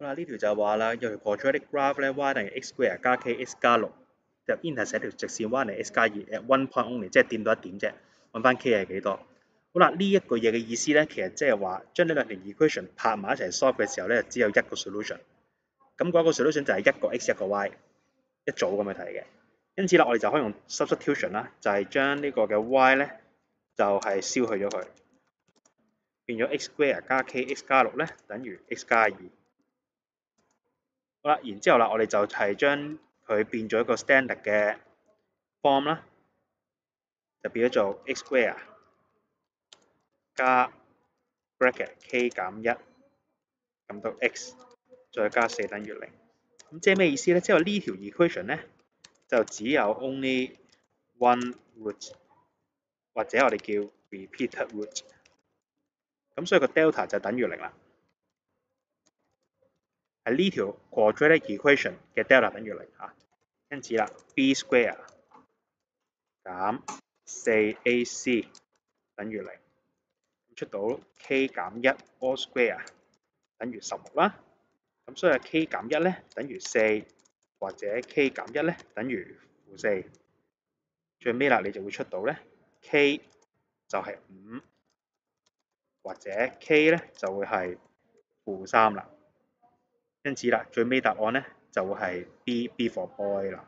好啦，呢條就話啦，有條 quadratic graph 咧，y 等於 x square 加 kx 加六，就 intersect 條直線 y 等於 x 加二，at one point only，即係掂到一點啫。揾翻 k 係幾多？好啦，呢一句嘢嘅意思咧，其實即係話將呢兩條 equation 拍埋一齊 solve 嘅時候咧，只有一個 solution。咁嗰個 solution 就係一個 x 一個 y，一組咁去睇嘅。因此啦，我哋就可以用 substitution 啦，就係將呢個嘅 y 咧，就係消去咗佢，變咗 x square 加 kx 加六咧，等於 x 加二。好啦，然之後啦，我哋就係將佢變咗一個 standard 嘅 form 啦，就變咗做 x square 加 bracket k 減一咁到 x，再加四等於零。咁即係咩意思咧？即係呢條 equation 咧，就只有 only one root，或者我哋叫 repeated root。咁所以個 delta 就等於零啦。係呢條 quadratic equation 嘅 delta 等於零嚇，因此啦，b square 減四 ac 等於零，出到 k 減一 all square 等於十六啦。咁所以 k 減一咧等於四，或者 k 減一咧等於負四。最尾啦，你就會出到咧 k 就係五，或者 k 咧就會係負三啦。因此啦，最尾答案咧就係 B B for boy 啦。